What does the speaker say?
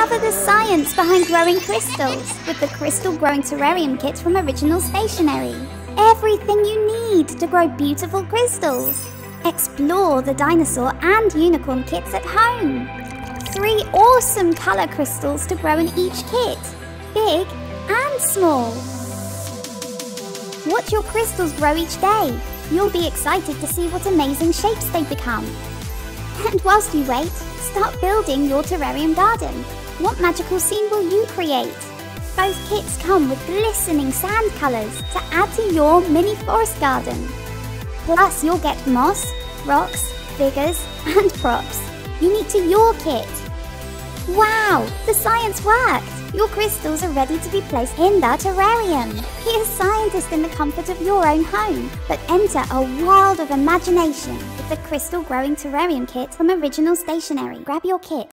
Discover the science behind growing crystals with the Crystal Growing Terrarium Kit from Original Stationery. Everything you need to grow beautiful crystals. Explore the dinosaur and unicorn kits at home. Three awesome colour crystals to grow in each kit, big and small. Watch your crystals grow each day. You'll be excited to see what amazing shapes they become. And whilst you wait, start building your terrarium garden. What magical scene will you create? Both kits come with glistening sand colours to add to your mini forest garden. Plus, you'll get moss, rocks, figures, and props unique to your kit. Wow, the science worked! Your crystals are ready to be placed in the terrarium. Be a scientist in the comfort of your own home, but enter a world of imagination with the Crystal Growing Terrarium Kit from Original Stationery. Grab your kit